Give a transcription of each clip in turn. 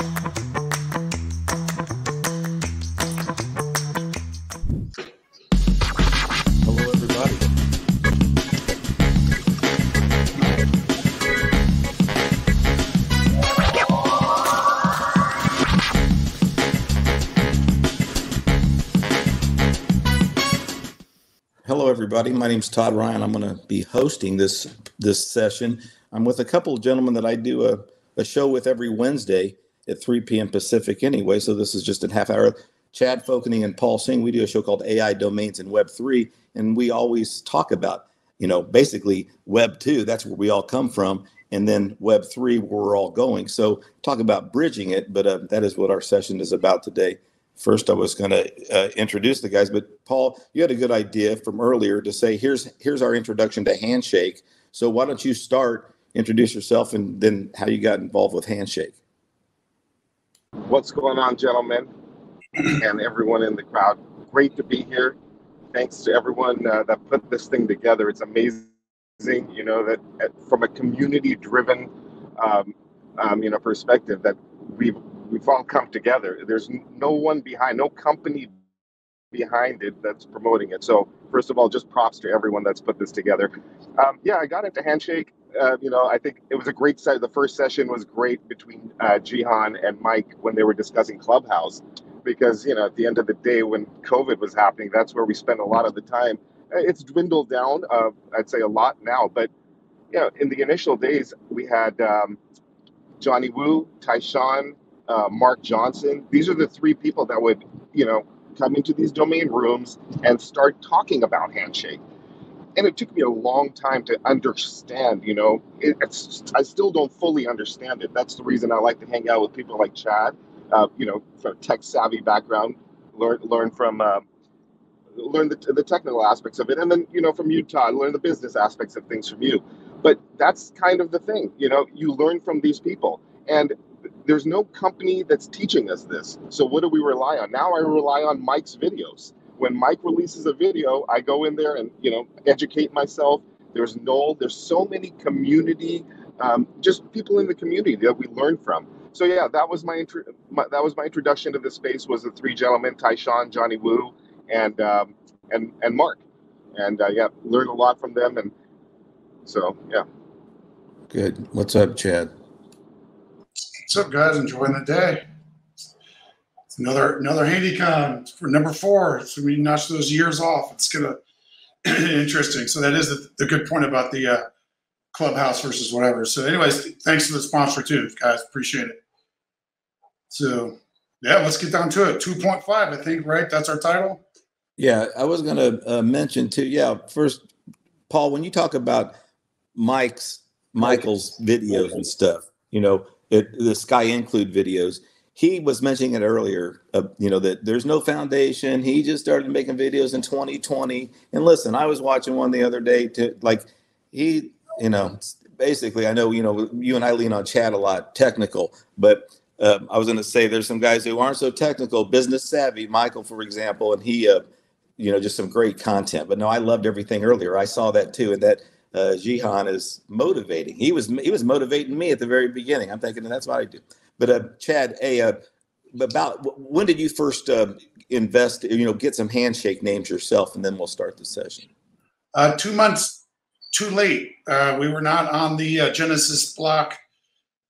everybody. Hello, everybody. My name is Todd Ryan. I'm going to be hosting this this session. I'm with a couple of gentlemen that I do a, a show with every Wednesday at 3 p.m. Pacific anyway. So this is just a half hour. Chad Folkening and Paul Singh, we do a show called AI Domains and Web 3. And we always talk about, you know, basically Web 2, that's where we all come from. And then Web 3, where we're all going. So talk about bridging it, but uh, that is what our session is about today first I was going to uh, introduce the guys, but Paul, you had a good idea from earlier to say here's here's our introduction to Handshake. So why don't you start, introduce yourself, and then how you got involved with Handshake? What's going on, gentlemen, and everyone in the crowd? Great to be here. Thanks to everyone uh, that put this thing together. It's amazing, you know, that uh, from a community-driven, um, um, you know, perspective that we've we've all come together. There's no one behind, no company behind it that's promoting it. So first of all, just props to everyone that's put this together. Um, yeah, I got into Handshake. Uh, you know, I think it was a great set. The first session was great between uh, Jihan and Mike when they were discussing Clubhouse, because you know, at the end of the day, when COVID was happening, that's where we spent a lot of the time. Uh, it's dwindled down, uh, I'd say a lot now, but you know, in the initial days, we had um, Johnny Wu, Tyshawn, uh, Mark Johnson. These are the three people that would, you know, come into these domain rooms and start talking about Handshake. And it took me a long time to understand, you know, it, I still don't fully understand it. That's the reason I like to hang out with people like Chad, uh, you know, from tech savvy background, learn, learn from, uh, learn the, the technical aspects of it. And then, you know, from Todd, learn the business aspects of things from you. But that's kind of the thing, you know, you learn from these people. And there's no company that's teaching us this. So what do we rely on? Now I rely on Mike's videos. When Mike releases a video, I go in there and you know educate myself. There's Noel. There's so many community, um, just people in the community that we learn from. So yeah, that was my, intro- my, that was my introduction to the space. Was the three gentlemen, Tyshawn, Johnny Wu, and um, and and Mark, and uh, yeah, learned a lot from them. And so yeah. Good. What's up, Chad? What's up, guys? Enjoying the day. Another another HandyCon for number four. So we notch those years off. It's gonna interesting. So that is the, the good point about the uh, clubhouse versus whatever. So, anyways, thanks to the sponsor too, guys. Appreciate it. So, yeah, let's get down to it. Two point five, I think. Right? That's our title. Yeah, I was gonna uh, mention too. Yeah, first, Paul, when you talk about Mike's Michael's videos and stuff, you know it, the SkyInclude videos. He was mentioning it earlier, uh, you know, that there's no foundation. He just started making videos in 2020. And listen, I was watching one the other day to like, he, you know, basically, I know, you know, you and I lean on Chad a lot, technical, but uh, I was going to say there's some guys who aren't so technical, business savvy. Michael, for example, and he, uh, you know, just some great content. But no, I loved everything earlier. I saw that too, and that uh, Jihan is motivating. He was he was motivating me at the very beginning. I'm thinking that's what I do. But uh, Chad, a uh, about when did you first uh, invest? You know, get some handshake names yourself, and then we'll start the session. Uh, two months too late. Uh, we were not on the uh, Genesis block,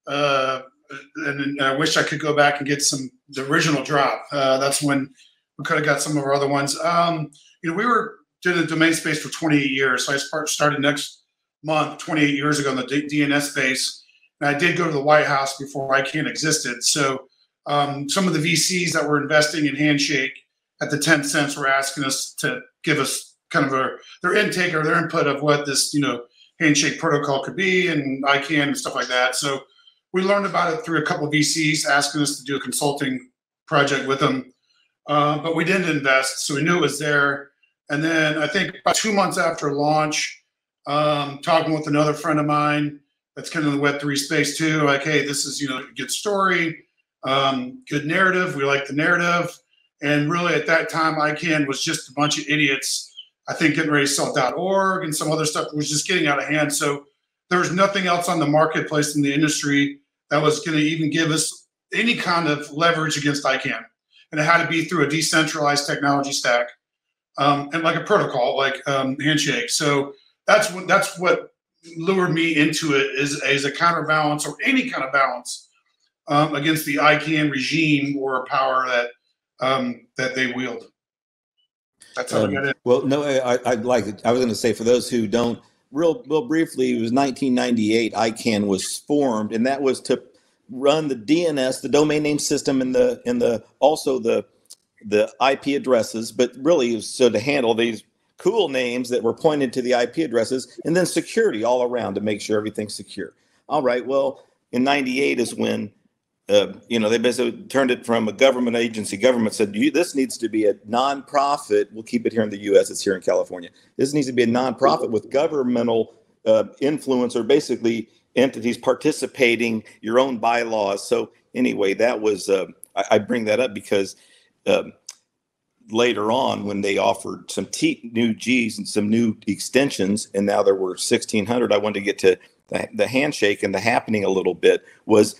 and I wish I could go back and get some the original drop. That's when we could have got some of our other ones. Um, you know, we were did a domain space for 28 years. So I started next month, 28 years ago in the DNS space. And I did go to the White House before ICANN existed. So um, some of the VCs that were investing in Handshake at the 10 cents were asking us to give us kind of a, their intake or their input of what this, you know, Handshake protocol could be and ICANN and stuff like that. So we learned about it through a couple of VCs asking us to do a consulting project with them. Uh, but we didn't invest, so we knew it was there and then I think about two months after launch, um, talking with another friend of mine that's kind of the Web3 space too, like, hey, this is, you know, a good story, um, good narrative. We like the narrative. And really at that time, ICANN was just a bunch of idiots, I think getting ready to sell .org and some other stuff was just getting out of hand. So there was nothing else on the marketplace in the industry that was going to even give us any kind of leverage against ICANN, and it had to be through a decentralized technology stack um, and like a protocol, like um, Handshake. So that's what that's what lured me into it is as a counterbalance or any kind of balance um, against the ICANN regime or power that um, that they wield. That's how um, I got it. Well, no, I, I'd like. I was going to say for those who don't, real, real briefly, it was 1998. ICANN was formed, and that was to run the DNS, the domain name system, and the and the also the the IP addresses, but really so to handle these cool names that were pointed to the IP addresses, and then security all around to make sure everything's secure. All right. Well, in '98 is when uh, you know, they basically turned it from a government agency. Government said this needs to be a nonprofit. We'll keep it here in the U.S. It's here in California. This needs to be a nonprofit with governmental uh, influence, or basically entities participating your own bylaws. So anyway, that was uh, I, I, bring that up because um, later on, when they offered some T- new G's and some new extensions, and now there were 1,600, I wanted to get to the, the handshake and the happening a little bit was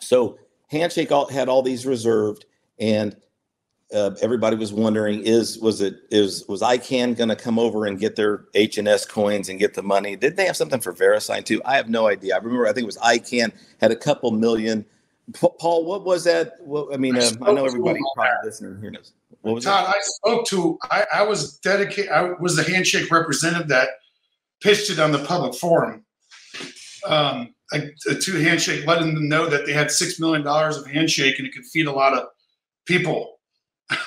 so Handshake all, had all these reserved, and uh, everybody was wondering: is was it is was ICANN going to come over and get their HNS coins and get the money? Did they have something for VeriSign too? I have no idea. I remember I think it was ICANN had a couple million. Paul, what was that? What, I mean, I, um, I know everybody probably listening here knows. What was Todd, that? I spoke to. I, I was dedicated. I was the handshake representative that pitched it on the public forum. Um, a, a two handshake, letting them know that they had six million dollars of handshake and it could feed a lot of people.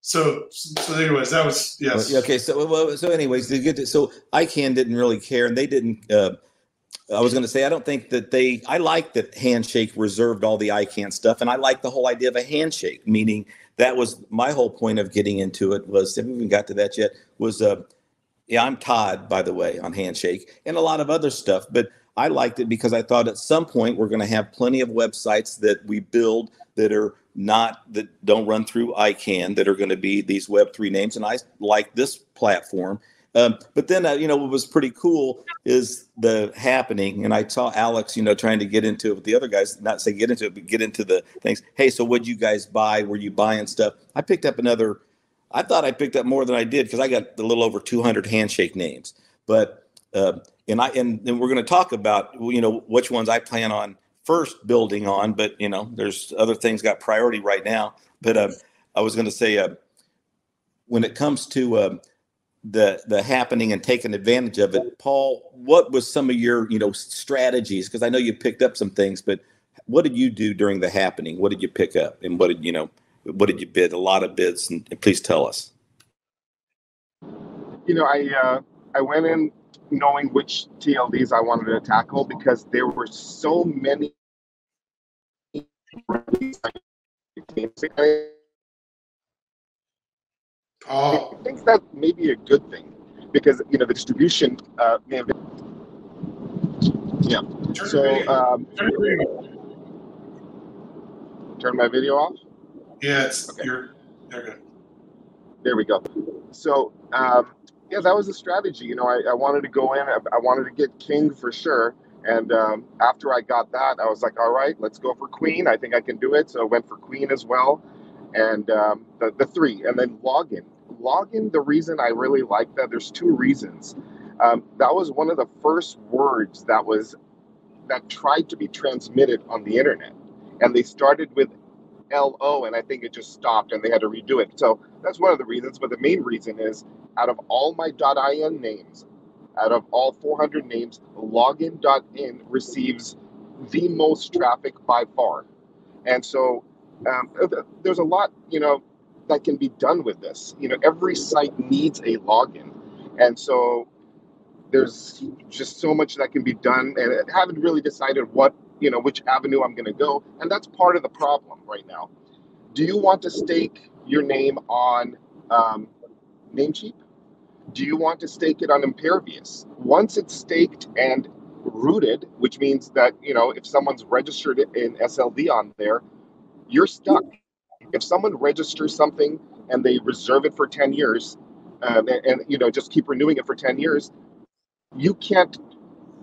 so, so anyways, that was yes. Okay, so well, so anyways, to get to, so ICANN didn't really care, and they didn't. Uh, I was going to say I don't think that they. I like that handshake reserved all the ICANN stuff, and I like the whole idea of a handshake, meaning that was my whole point of getting into it. Was haven't even got to that yet. Was uh, yeah, I'm Todd, by the way, on handshake and a lot of other stuff, but I liked it because I thought at some point we're going to have plenty of websites that we build that are not that don't run through ICANN that are going to be these Web3 names, and I like this platform. Um, but then, uh, you know, what was pretty cool is the happening, and I saw Alex, you know, trying to get into it with the other guys, not say get into it, but get into the things. Hey, so what'd you guys buy? Were you buying stuff? I picked up another. I thought I picked up more than I did because I got a little over 200 handshake names, but uh, and I and, and we're going to talk about you know which ones I plan on first building on, but you know there's other things got priority right now. But uh, I was going to say uh, when it comes to the the happening and taking advantage of it, Paul, what was some of your you know strategies? Because I know you picked up some things, but what did you do during the happening? What did you pick up, and what did you know? What did you bid? A lot of bids, and please tell us. You know, I uh, I went in knowing which TLDs I wanted to tackle because there were so many Oh. I think that may be a good thing because you know the distribution uh, may have been. Yeah. Turn so um, turn my video off. Yeah, it's okay. you're, you're good. There we go. So um, yeah, that was a strategy. You know, I, I wanted to go in. I, I, wanted to get king for sure. And um, after I got that, I was like, all right, let's go for queen. I think I can do it. So I went for queen as well. And um, the, the three, and then login. Login, the reason I really like that, there's two reasons. Um, that was one of the first words that was that tried to be transmitted on the internet. And they started with LO, and I think it just stopped and they had to redo it. So that's one of the reasons. But the main reason is out of all my .in names, out of all 400 names, login.in receives the most traffic by far. And so um, there's a lot, you know, that can be done with this. You know, every site needs a login. And so there's just so much that can be done and I haven't really decided what, you know, which avenue I'm going to go. And that's part of the problem right now. Do you want to stake your name on um, Namecheap? Do you want to stake it on Impervious? Once it's staked and rooted, which means that, you know, if someone's registered in SLD on there, you're stuck. If someone registers something and they reserve it for 10 years, um, and, and, you know, just keep renewing it for 10 years, you can't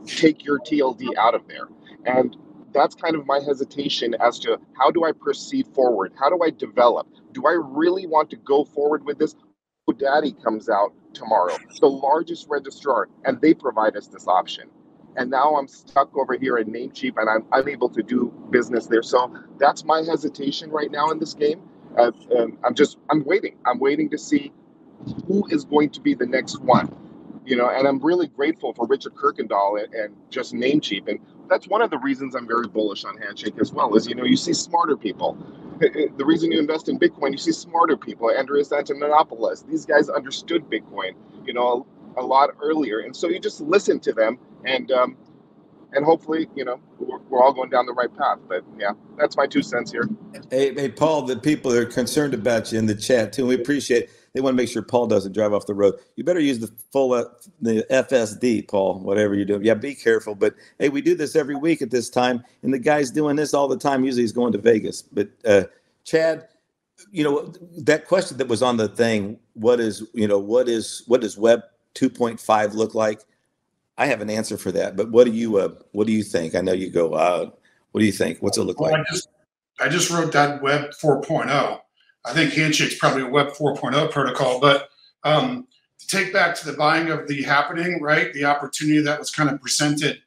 take your TLD out of there. And that's kind of my hesitation as to how do I proceed forward? How do I develop? Do I really want to go forward with this? Daddy comes out tomorrow, the largest registrar, and they provide us this option. And now I'm stuck over here in Namecheap and I'm unable to do business there. So that's my hesitation right now in this game. Uh, um, I'm just, I'm waiting. I'm waiting to see who is going to be the next one you know, and I'm really grateful for Richard Kirkendall and, and just Namecheap. And that's one of the reasons I'm very bullish on Handshake as well. Is you know, you see smarter people. The reason you invest in Bitcoin, you see smarter people. Andreas Antonopoulos. These guys understood Bitcoin, you know, a lot earlier, and so you just listen to them, and um, and hopefully, you know, we're, we're, all going down the right path. But yeah, that's my two cents here. Hey, hey, Paul, the people are concerned about you in the chat too. We appreciate. They want to make sure Paul doesn't drive off the road. You better use the full uh, the FSD, Paul. Whatever you're doing, yeah, be careful. But hey, we do this every week at this time, and the guy's doing this all the time. Usually, he's going to Vegas. But uh, Chad, you know that question that was on the thing. What is you know what is what does Web 2.5 look like? I have an answer for that. But what do you uh, what do you think? I know you go. Uh, what do you think? What's it look well, like? I just I just wrote that Web 4.0 I think Handshake's probably a Web 4.0 protocol, but um, to take back to the buying of the happening, right? The opportunity that was kind of presented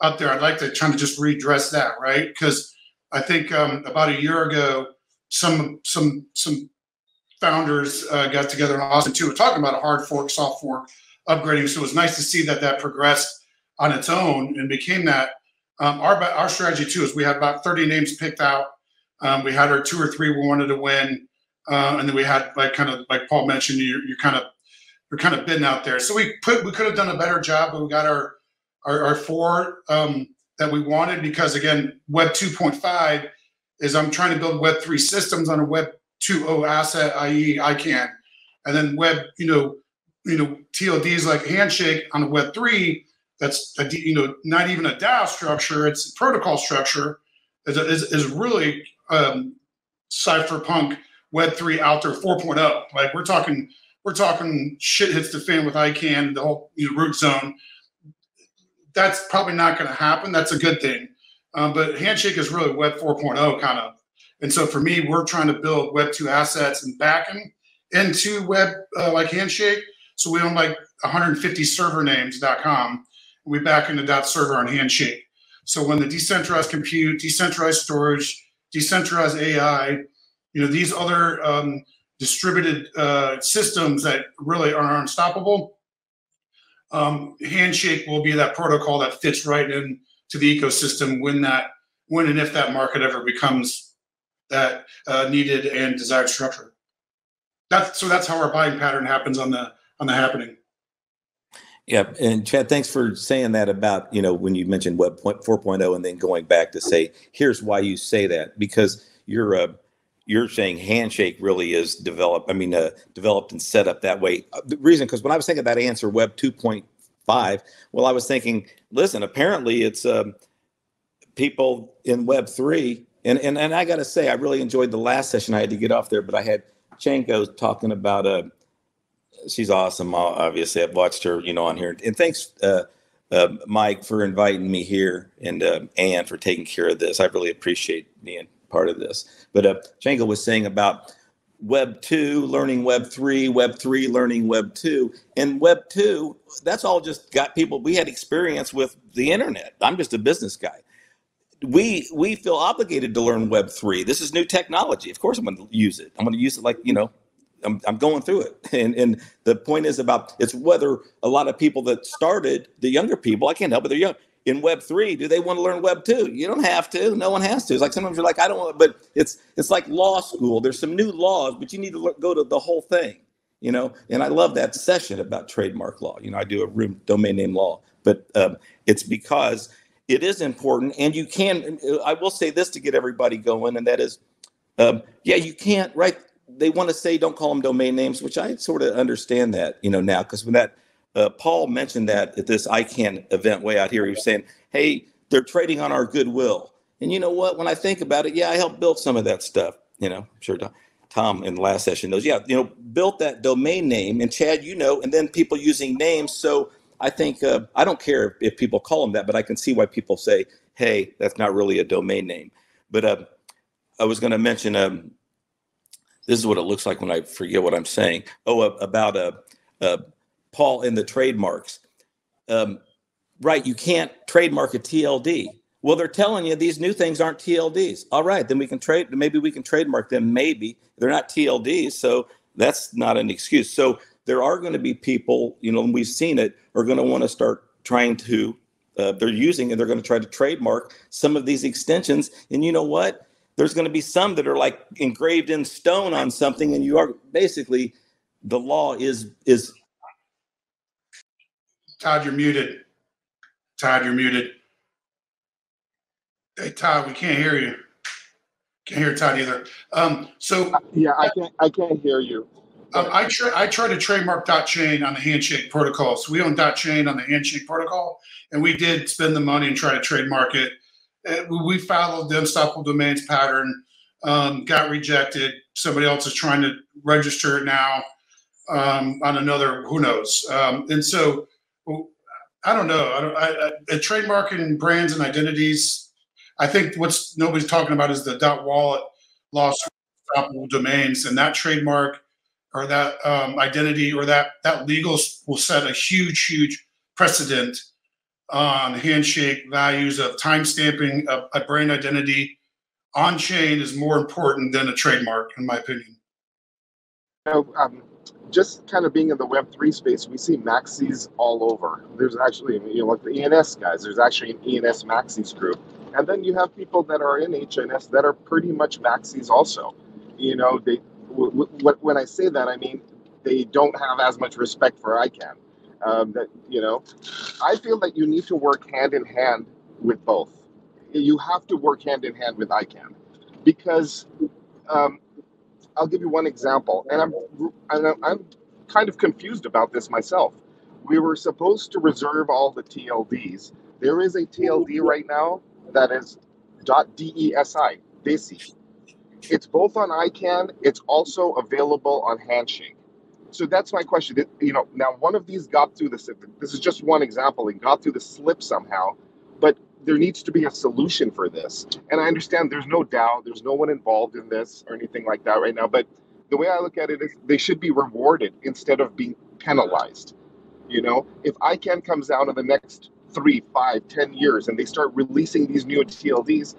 up there, I'd like to kind of just redress that, right? Because I think um, about a year ago, some some some founders uh, got together in Austin too, talking about a hard fork, soft fork upgrading. So it was nice to see that that progressed on its own and became that. Um, our our strategy too is we had about 30 names picked out. Um, we had our two or three we wanted to win. Uh, and then we had like kind of like Paul mentioned, you're, you're kind of you're kind of bidding out there. So we put we could have done a better job, but we got our our, our four um, that we wanted because again, Web 2.5 is I'm trying to build Web 3 systems on a Web 2.0 asset, i.e., ICANN, and then Web you know you know TLDs like Handshake on a Web 3 that's a, you know not even a DAO structure, it's protocol structure is, is, is really um, cypherpunk Web3 out there 4.0. Like we're talking, we're talking shit hits the fan with ICANN, the whole you know, root zone. That's probably not going to happen. That's a good thing. Um, but Handshake is really Web 4.0 kind of. And so for me, we're trying to build Web 2 assets and backing into Web uh, like Handshake. So we own like 150 server names.com. We back into that server on Handshake. So when the decentralized compute, decentralized storage, decentralized AI, you know these other um, distributed uh, systems that really are unstoppable. Um, Handshake will be that protocol that fits right in to the ecosystem when that when and if that market ever becomes that uh, needed and desired structure. That's so that's how our buying pattern happens on the on the happening. Yeah, and Chad, thanks for saying that about you know when you mentioned Web 4.0 and then going back to say here's why you say that because you're a you're saying handshake really is developed i mean uh, developed and set up that way uh, the reason because when i was thinking that answer web 2.5 well i was thinking listen apparently it's um, people in web 3 and, and and i gotta say i really enjoyed the last session i had to get off there but i had chanko talking about uh she's awesome obviously i've watched her you know on here and thanks uh, uh, Mike, for inviting me here, and uh, Anne for taking care of this. I really appreciate being part of this. But uh, was saying about Web 2, learning Web 3, Web 3, learning Web 2. And Web 2, that's all just got people, we had experience with the internet. I'm just a business guy. We we feel obligated to learn Web 3. This is new technology. Of course, I'm going to use it. I'm going to use it like, you know, I'm, I'm going through it. And, and the point is about it's whether a lot of people that started, the younger people, I can't help it, they're young. In web three do they want to learn web two? You don't have to no one has to. It's like sometimes you're like i don't want but it's it's like law school. There's some new laws but you need to go to the whole thing you know? And i love that session about trademark law. You know i do a room domain name law but um, it's because it is important and you can i will say this to get everybody going and that is um, yeah you can't right they want to say don't call them domain names which i sort of understand that you know now because when that uh, Paul mentioned that at this ICANN event way out here. He was saying, hey, they're trading on our goodwill. And you know what? When I think about it, yeah, I helped build some of that stuff. You know, sure, Tom in the last session knows, yeah, you know, built that domain name. And Chad, you know, and then people using names. So I think uh, I don't care if people call them that, but I can see why people say hey, that's not really a domain name. But uh, I was going to mention um, this is what it looks like when I forget what I'm saying. Oh, about uh, uh, Paul in the trademarks. Um, right, you can't trademark a TLD. Well, they're telling you these new things aren't TLDs. All right, then we can trade. Maybe we can trademark them. Maybe they're not TLDs, so that's not an excuse. So there are going to be people, you know, and we've seen it, are going to want to start trying to. Uh, they're using and they're going to try to trademark some of these extensions. And you know what? There's going to be some that are like engraved in stone on something, and you are basically the law is is. Todd, you're muted. Todd, you're muted. Hey, Todd, we can't hear you. Can't hear Todd either. Um, so yeah, I can't. I can't hear you. Um, I try. I try to trademark dot chain on the handshake protocol. So we own dot chain on the handshake protocol, and we did spend the money and try to trademark it. And we followed the unstoppable domains pattern. Um, got rejected. Somebody else is trying to register it now um, on another. Who knows? Um, and so I don't know. I, I, I, trademarking brands and identities I think what's nobody's talking about is the dot wallet loss unstoppable domains and that trademark or that um, identity or that that legal will set a huge, huge precedent on handshake values of time stamping a, a brand identity on chain is more important than a trademark, in my opinion. You um, just kind of being in the Web3 space, we see maxis all over. There's actually, you know, like the ENS guys, there's actually an ENS maxis group and then you have people that are in HNS that are pretty much maxis also. You know, they w- w- when I say that, I mean they don't have as much respect for ICANN. Um, that you know, I feel that you need to work hand in hand with both. You have to work hand in hand with ICANN because um, I'll give you one example, and I'm and I'm kind of confused about this myself. We were supposed to reserve all the TLDs. There is a TLD right now that is .desi, DESI. It's both on ICANN. It's also available on Handshake. So that's my question. You know, now one of these got through the. This is just one example. It got through the slip somehow, but there needs to be a solution for this. And I understand there's no doubt, there's no one involved in this or anything like that right now. But the way I look at it is they should be rewarded instead of being penalized. You know, if ICANN comes out in the next three, five, ten years, and they start releasing these new TLDs.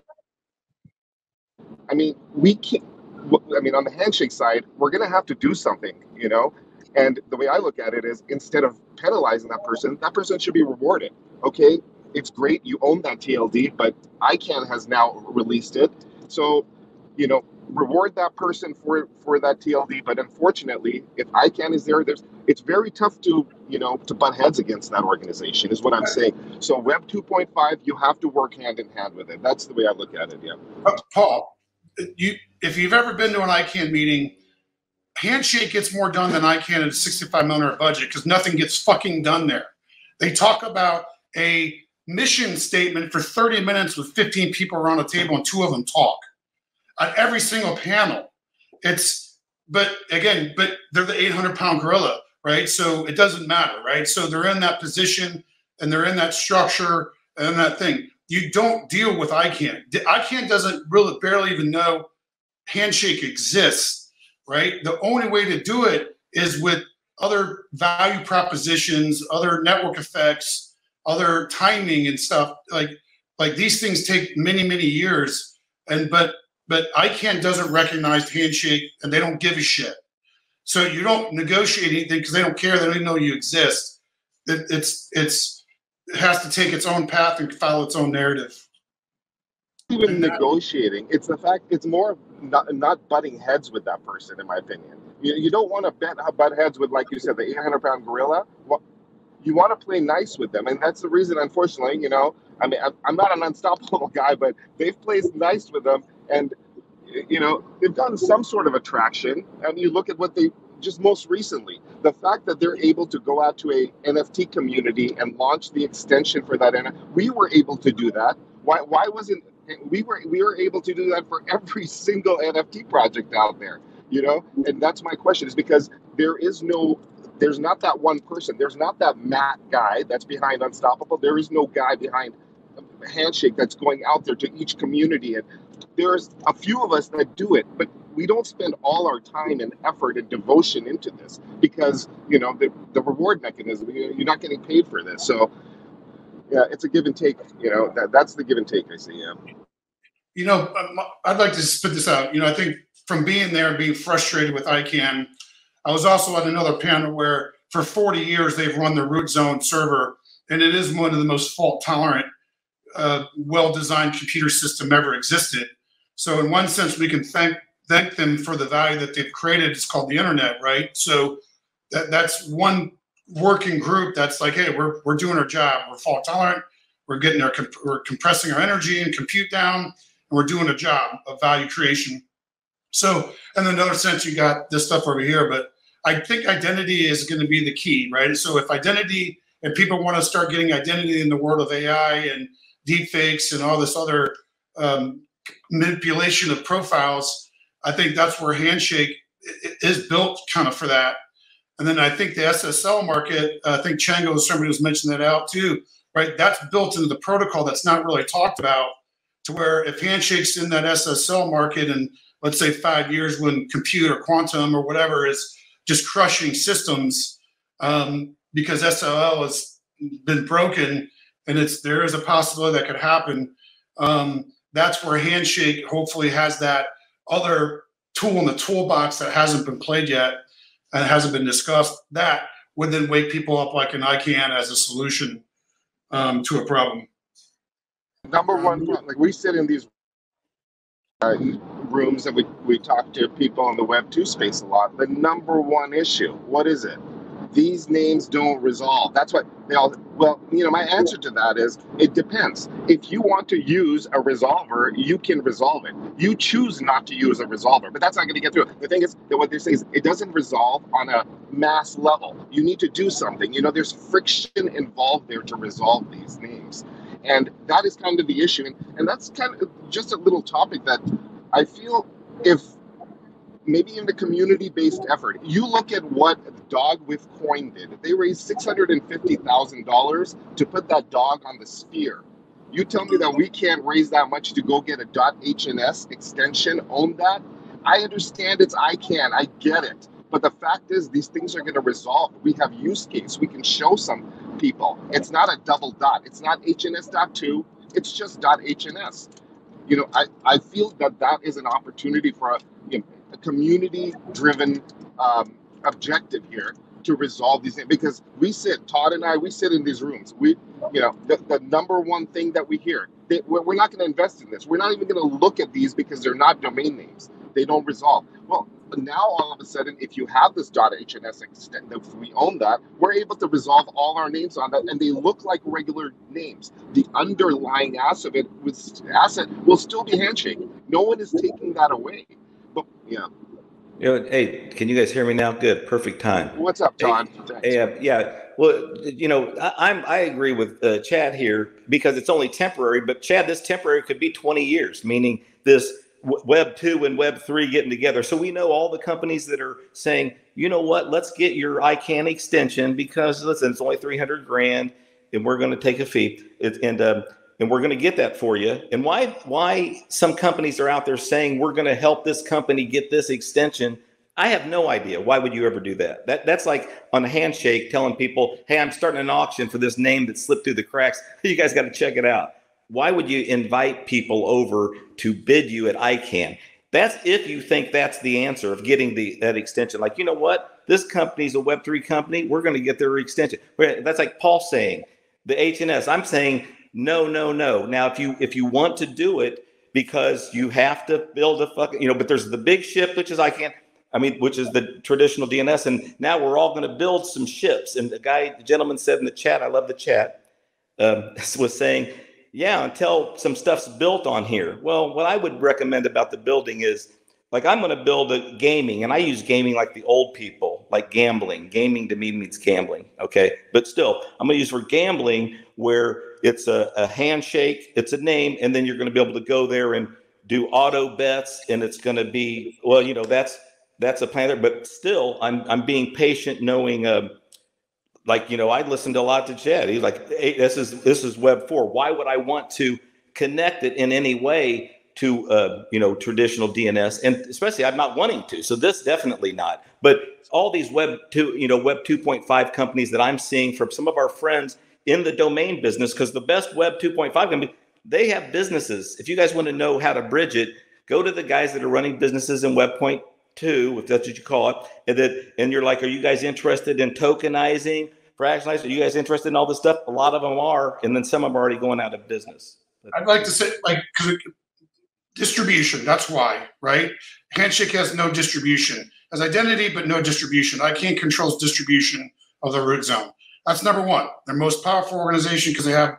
I mean, we can't. I mean, on the handshake side, we're going to have to do something, you know. And the way I look at it is, instead of penalizing that person, that person should be rewarded. Okay, it's great you own that TLD, but ICANN has now released it, so you know reward that person for for that TLD. But unfortunately, if ICANN is there, there's it's very tough to you know to butt heads against that organization. Is what I'm saying. So Web 2.5, you have to work hand in hand with it. That's the way I look at it. Yeah. Uh, Paul, you if you've ever been to an ICANN meeting. Handshake gets more done than ICANN at a 65 million budget because nothing gets fucking done there. They talk about a mission statement for 30 minutes with 15 people around a table and two of them talk on every single panel. It's but again, but they're the 800 pound gorilla, right? So it doesn't matter, right? So they're in that position and they're in that structure and that thing. You don't deal with ICANN. ICANN doesn't really barely even know Handshake exists, right? The only way to do it is with other value propositions, other network effects, other timing and stuff. Like like these things take many many years, and but but ICANN doesn't recognize handshake and they don't give a shit. So you don't negotiate anything because they don't care. They don't even know you exist. It, it's it's it has to take its own path and follow its own narrative. Even uh, negotiating, it's the fact. It's more not not butting heads with that person, in my opinion. You, you don't want to bet uh, butt heads with, like you said, the 800 pound gorilla. Well, you want to play nice with them, and that's the reason. Unfortunately, you know, I mean, I'm not an unstoppable guy, but they've played nice with them, and you know they've gotten some sort of attraction. And you look at what they just most recently, the fact that they're able to go out to a NFT community and launch the extension for that. And we were able to do that. Why? Why wasn't we were we were able to do that for every single NFT project out there? You know, and that's my question is because there is no there's not that one person. There's not that Matt guy that's behind Unstoppable. There is no guy behind um, handshake that's going out there to each community. And there's a few of us that do it, but we don't spend all our time and effort and devotion into this because you know the, the reward mechanism. You're not getting paid for this, so yeah, it's a give and take. You know that that's the give and take I see. Yeah. You know, um, I'd like to spit this out. You know, I think from being there and being frustrated with ICANN, I was also at another panel where for 40 years they've run the root zone server, and it is one of the most fault tolerant, uh, well designed computer system ever existed. So in one sense, we can thank thank them for the value that they've created. It's called the internet, right? So that, that's one working group that's like, hey, we're, we're doing our job. We're fault tolerant. We're getting our we're compressing our energy and compute down, and we're doing a job of value creation. So, in another sense, you got this stuff over here, but I think identity is going to be the key, right? So, if identity and people want to start getting identity in the world of AI and deepfakes and all this other um, manipulation of profiles, I think that's where Handshake is built kind of for that. And then I think the SSL market, I think Chango, somebody was mentioning that out too, right? That's built into the protocol that's not really talked about to where if Handshake's in that SSL market and let's say five years when compute or quantum or whatever is just crushing systems um, because SSL has been broken and it's there is a possibility that could happen. Um, that's where Handshake hopefully has that other tool in the toolbox that hasn't been played yet and hasn't been discussed, that would then wake people up like an ICANN as a solution um, to a problem. Number one, like we sit in these uh, rooms and we, we talk to people in the Web 2 space a lot. The number one issue, what is it? These names don't resolve. That's what they all, well, you know, my answer to that is it depends. If you want to use a resolver, you can resolve it. You choose not to use a resolver, but that's not going to get through. The thing is that what they say is it doesn't resolve on a mass level. You need to do something. You know, there's friction involved there to resolve these names. And that is kind of the issue. And, and that's kind of just a little topic that I feel if maybe in the community-based effort. You look at what Dog with Coin did. They raised six hundred and fifty thousand dollars to put that dog on the sphere. You tell me that we can't raise that much to go get a .dot .HNS extension, own that. I understand it's ICANN. I get it. But the fact is, these things are going to resolve. We have use case. We can show some people. It's not a double dot. It's not HNS.2. It's just .dot .HNS. You know, I, I feel that that is an opportunity for a, you know, a community driven um, objective here to resolve these things. Because we sit todd and i we sit in these rooms. We you know the, the number one thing that we hear we're not going to invest in this. We're not even going to look at these because they're not domain names. They don't resolve. Well now all of a sudden if you have this hns extent if we own that we're able to resolve all our names on that and they look like regular names. The underlying asset of it with asset will still be handshake. No one is taking that away yeah. You know, hey, can you guys hear me now? Good, perfect time. What's up, Todd? Hey, uh, yeah. Well, you know, I, am I agree with uh, Chad here because it's only temporary. But Chad, this temporary could be 20 years, meaning this Web two and Web three getting together. So we know all the companies that are saying, you know what, let's get your ICANN extension because listen, it's only 300 grand, and we're going to take a fee. It, and uh, and we're going to get that for you. And why why some companies are out there saying we're going to help this company get this extension? I have no idea. Why would you ever do that? That that's like on a handshake telling people, "Hey, I'm starting an auction for this name that slipped through the cracks. You guys got to check it out." Why would you invite people over to bid you at ICANN? That's if you think that's the answer of getting the that extension. Like, you know what? This company's a Web3 company. We're going to get their extension. That's like Paul saying the HNS. I'm saying no, no, no. Now, if you if you want to do it because you have to build a fucking, you know, but there's the big ship, which is ICANN. I mean, which is the traditional DNS, and now we're all going to build some ships. And the guy, the gentleman said in the chat, I love the chat, um, was saying, yeah, until some stuff's built on here. Well, what I would recommend about the building is like I'm going to build a gaming, and I use gaming like the old people, like gambling. Gaming to me means gambling, okay? But still, I'm going to use for gambling where it's a, a handshake, it's a name, and then you're going to be able to go there and do auto bets, and it's going to be well, you know, that's that's a plan there. But still, I'm I'm being patient, knowing uh, like you know, I listened a lot to Chad. He's like, hey, "This is this is Web four. Why would I want to connect it in any way to uh, you know traditional DNS? And especially, I'm not wanting to. So this definitely not. But all these Web two, you know, Web 2.5 companies that I'm seeing from some of our friends in the domain business, because the best Web 2.5 company, they have businesses. If you guys want to know how to bridge it, go to the guys that are running businesses in Web Point two, if that's what you call it, and that and you're like, are you guys interested in tokenizing, fractionalizing? Are you guys interested in all this stuff? A lot of them are, and then some of them are already going out of business. I'd like to say, like, distribution. That's why, right? Handshake has no distribution, has identity but no distribution. ICANN controls distribution of the root zone. That's number one. Their most powerful organization because they have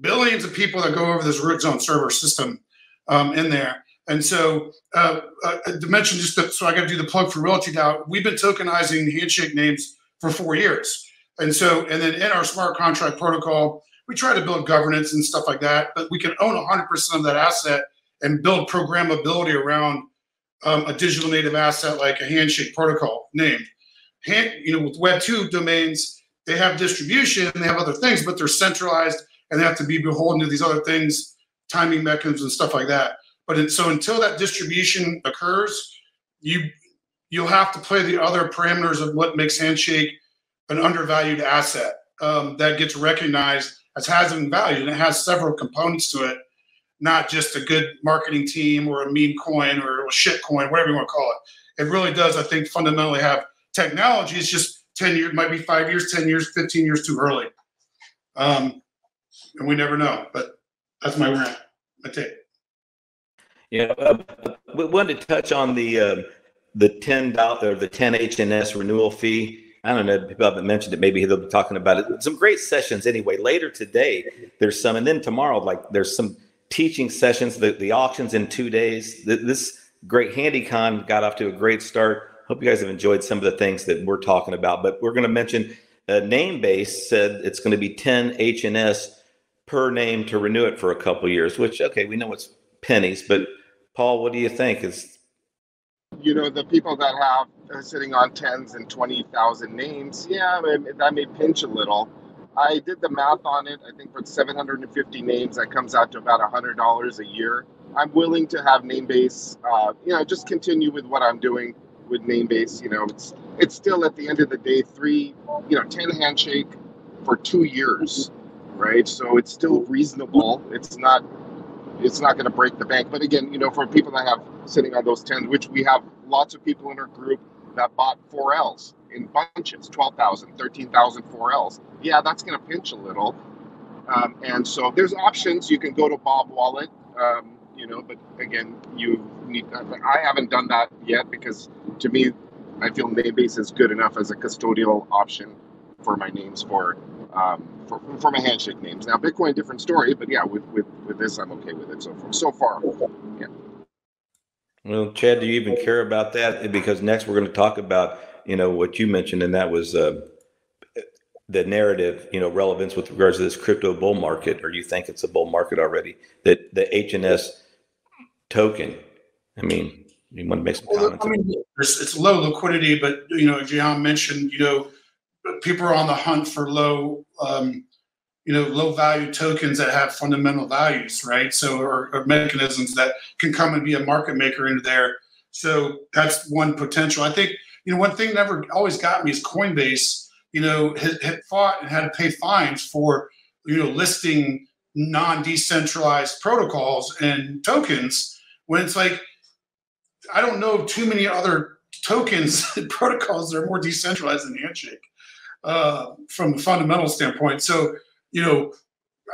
billions of people that go over this root zone server system um, in there. And so, uh, uh, to mention just the, so I got to do the plug for Realty DAO. We've been tokenizing handshake names for four years, and so and then in our smart contract protocol, we try to build governance and stuff like that. But we can own 100% of that asset and build programmability around um, a digital native asset like a handshake protocol name. Hand, you know, with Web two domains, they have distribution, they have other things, but they're centralized and they have to be beholden to these other things, timing mechanisms and stuff like that. But so until that distribution occurs, you you'll have to play the other parameters of what makes Handshake an undervalued asset um, that gets recognized as having value, and it has several components to it, not just a good marketing team or a meme coin or a shit coin, whatever you want to call it. It really does, I think, fundamentally have technology. It's just ten years, might be five years, ten years, fifteen years too early, um, and we never know. But that's my rant, my take. Yeah, uh, we wanted to touch on the uh, the ten dollar the ten HNS renewal fee. I don't know. People haven't mentioned it. Maybe they'll be talking about it. Some great sessions anyway. Later today, there's some, and then tomorrow, like there's some teaching sessions. The the auctions in two days. This great HandyCon got off to a great start. Hope you guys have enjoyed some of the things that we're talking about. But we're going to mention uh, Namebase said it's going to be 10 HNS per name to renew it for a couple years. Which okay, we know it's pennies. But Paul, what do you think? Is you know the people that have uh, sitting on tens and twenty thousand names, yeah, that may pinch a little. I did the math on it. I think for 750 names, that comes out to about $100 a year. I'm willing to have Namebase, uh, you know, just continue with what I'm doing with Namebase. You know, it's it's still at the end of the day three, you know, 10 handshake for two years, right? So it's still reasonable. It's not it's not going to break the bank. But again, you know, for people that have sitting on those 10s, which we have lots of people in our group that bought 4Ls in bunches 12,000, 13,000 4Ls. Yeah, that's going to pinch a little. Um, and so there's options. You can go to Bob Wallet, um, you know, but again, you need, I haven't done that yet because to me, I feel Namebase is good enough as a custodial option for my names for um, for, for my handshake names. Now, Bitcoin, different story, but yeah, with, with, with this, I'm okay with it so far. So far, yeah. Well, Chad, do you even care about that? Because next we're going to talk about, you know, what you mentioned, and that was uh, the narrative, you know, relevance with regards to this crypto bull market, or you think it's a bull market already? That the HNS token. I mean, you want to make some comments? Well, I mean, it's low liquidity, but you know, Gian mentioned, you know, people are on the hunt for low, um, you know, low value tokens that have fundamental values, right? So, or, or, mechanisms that can come and be a market maker into there. So that's one potential. I think, you know, one thing never always got me is Coinbase, you know, had, had fought and had to pay fines for, you know, listing non-decentralized protocols and tokens when it's like, I don't know too many other tokens protocols that are more decentralized than Handshake uh, from a fundamental standpoint. So, you know,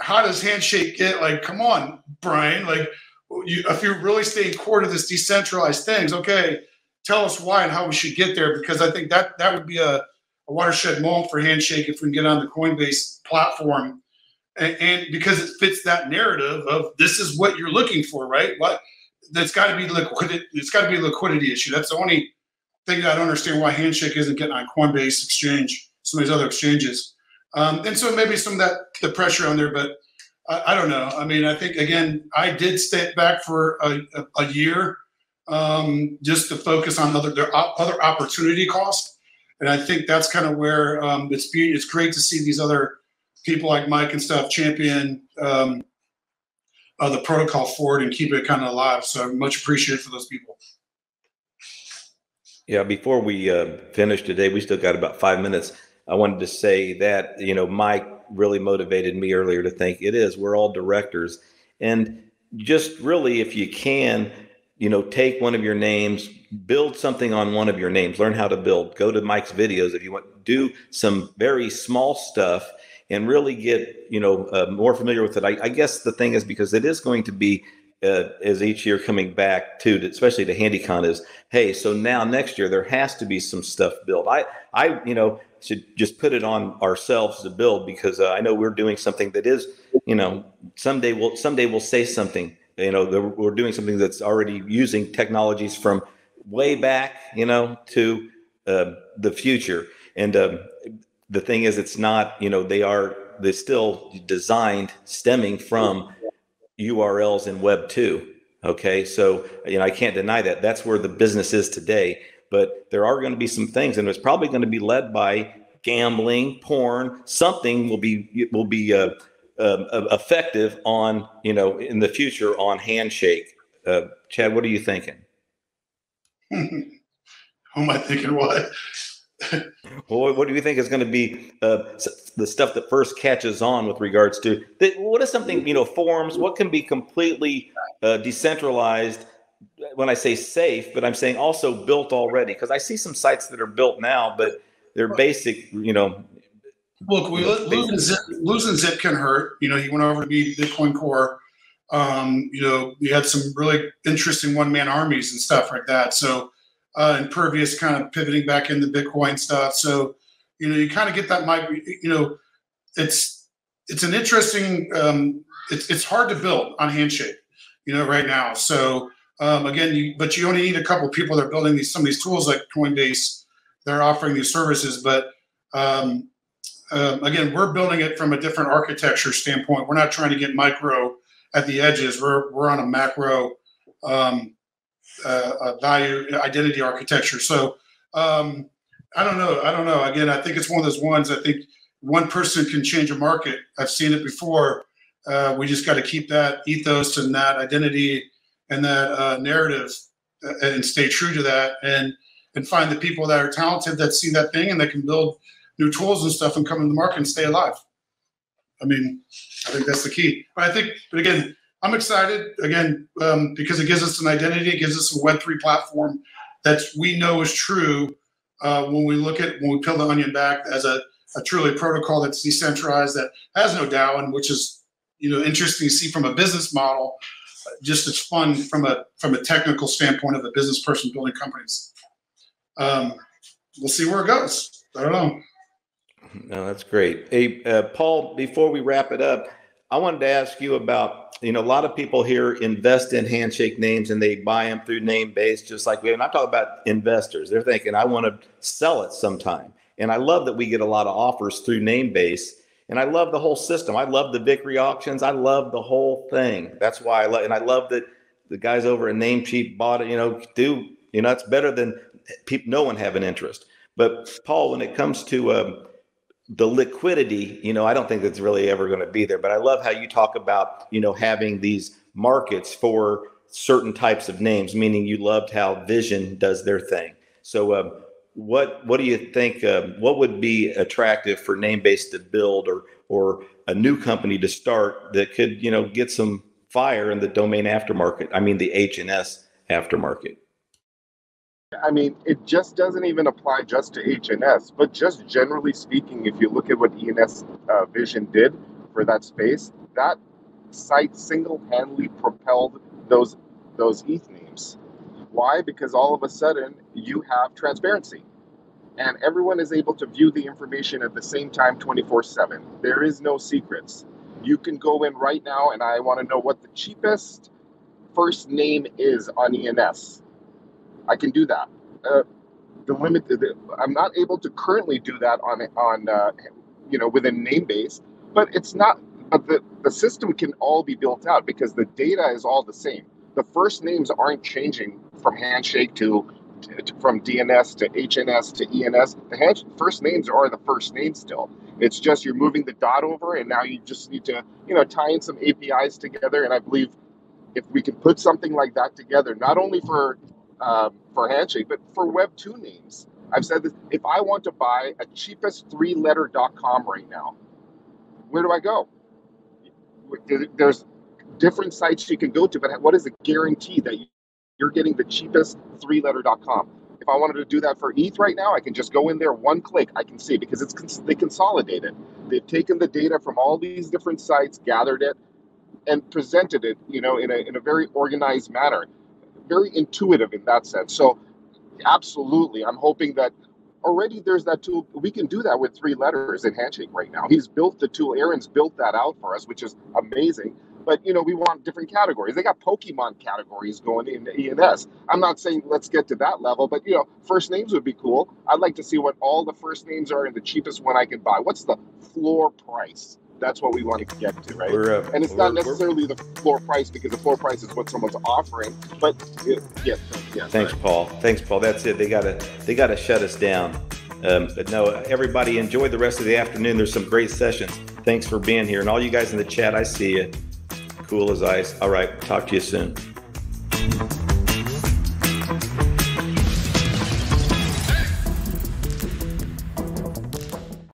how does Handshake get like, come on, Brian, like, you, if you're really staying core to this decentralized things, okay, tell us why and how we should get there because I think that that would be a, a watershed moment for Handshake if we can get on the Coinbase platform, and, and, because it fits that narrative of this is what you're looking for, right? What that's got to be liquidity. It's got to be a liquidity issue. That's the only thing I don't understand why Handshake isn't getting on Coinbase Exchange some of these other exchanges. Um, and so maybe some of that the pressure on there, but I, I, don't know. I mean, I think again, I did step back for a, a, a year um, just to focus on other their other opportunity cost. and I think that's kind of where um, it's be, it's great to see these other people like Mike and stuff champion um, uh, the protocol forward and keep it kind of alive. So much appreciated for those people. Yeah, before we uh, finish today, we still got about five minutes. I wanted to say that you know Mike really motivated me earlier to think it is. We're all directors, and just really, if you can, you know, take one of your names, build something on one of your names, learn how to build. Go to Mike's videos if you want. Do some very small stuff and really get you know uh, more familiar with it. I, I, guess the thing is because it is going to be uh, as each year coming back to, especially to HandyCon is hey, so now next year there has to be some stuff built. I I you know should just put it on ourselves to build because uh, I know we're doing something that is you know someday we'll someday we'll say something you know we're doing something that's already using technologies from way back you know to uh, the future and um, the thing is it's not you know they are they're still designed stemming from urls in web 2 okay? So you know i can't deny that. That's where the business is today. But there are going to be some things and it's probably going to be led by gambling porn something will be will be uh, uh, effective on you know in the future on handshake. Uh, chad what are you thinking? Who am i thinking? What well, what do you think is going to be uh, the stuff that first catches on with regards to the, what is something you know forms? What can be completely uh, decentralized? When I say safe, but I'm saying also built already because I see some sites that are built now, but they're basic. You know, look, we losing zip, losing zip can hurt. You know, he went over to be Bitcoin Core. Um, you know, we had some really interesting one man armies and stuff like that. So uh, impervious kind of pivoting back into Bitcoin stuff. So, you know, you kind of get that might you know, it's it's an interesting um, it's it's hard to build on Handshake, you know, right now. So um, again, you but you only need a couple people that are building these some of these tools like Coinbase. They're offering these services, but um, um, again, we're building it from a different architecture standpoint. We're not trying to get micro at the edges. We're we're on a macro um, uh, value identity architecture. So um, I don't know. I don't know. Again, I think it's one of those ones. I think one person can change a market. I've seen it before. Uh, we just got to keep that ethos and that identity and that uh, narrative uh, and stay true to that and and find the people that are talented that see that thing and that can build new tools and stuff and come in the market and stay alive. I mean, I think that's the key. But I think, but again, I'm excited again um, because it gives us an identity. It gives us a Web3 platform that we know is true uh, when we look at when we peel the onion back as a, a truly protocol that's decentralized that has no DAO and which is you know interesting to see from a business model. Just it's fun from a from a technical standpoint of a business person building companies. Um, we'll see where it goes. I don't know. No, that's great. Hey, uh, Paul. Before we wrap it up, I wanted to ask you about you know, a lot of people here invest in handshake names and they buy them through Namebase, just like we. And I'm talking about investors. They're thinking, I want to sell it sometime. And I love that we get a lot of offers through Namebase. And I love the whole system. I love the Vickrey auctions. I love the whole thing. That's why I love, and I love that the guys over at Namecheap bought it. You know, do you know it's better than people. No one have an interest. But Paul, when it comes to um, the liquidity, you know, I don't think that's really ever going to be there. But I love how you talk about, you know, having these markets for certain types of names, meaning you loved how Vision does their thing. So, um, what what do you think? Um, what would be attractive for Namebase to build, or or a new company to start that could, you know, get some fire in the domain aftermarket? I mean, the HNS aftermarket. I mean, it just doesn't even apply just to HNS, but just generally speaking, if you look at what ENS uh, Vision did for that space, that site single-handedly propelled those those ETH names. Why? Because all of a sudden you have transparency, and everyone is able to view the information at the same time, 24/7. There is no secrets. You can go in right now, and I want to know what the cheapest first name is on ENS I can do that. Uh, the limit, the, I'm not able to currently do that on on uh, you know within Namebase, but it's not. But the the system can all be built out because the data is all the same. The first names aren't changing from Handshake to from DNS to HNS to ENS. The hand, first names are the first names still. It's just you're moving the dot over, and now you just need to you know tie in some APIs together. And I believe if we can put something like that together, not only for uh, for Handshake but for Web two names. I've said this: if I want to buy a cheapest three letter dot .com right now, where do I go? There's different sites you can go to, but what is the guarantee that you're getting the cheapest three letter.com? If I wanted to do that for ETH right now, I can just go in there, one click, I can see because it's they consolidated. They've taken the data from all these different sites, gathered it, and presented it, you know, in a in a very organized manner, very intuitive in that sense. So, absolutely, I'm hoping that already there's that tool. We can do that with three letters in Handshake right now. He's built the tool. Aaron's built that out for us, which is amazing. But you know, we want different categories. They got Pokemon categories going in ENS. I'm not saying let's get to that level, but you know, first names would be cool. I'd like to see what all the first names are and the cheapest one I can buy. What's the floor price? That's what we want to get to, right? Uh, and it's not necessarily the floor price because the floor price is what someone's offering. But it, yeah, yeah. Thanks, Paul. Thanks, Paul. That's it. They gotta they gotta shut us down. Um, but no, everybody enjoy the rest of the afternoon. There's some great sessions. Thanks for being here, and all you guys in the chat. I see you. Cool as ice. All right. Talk to you soon.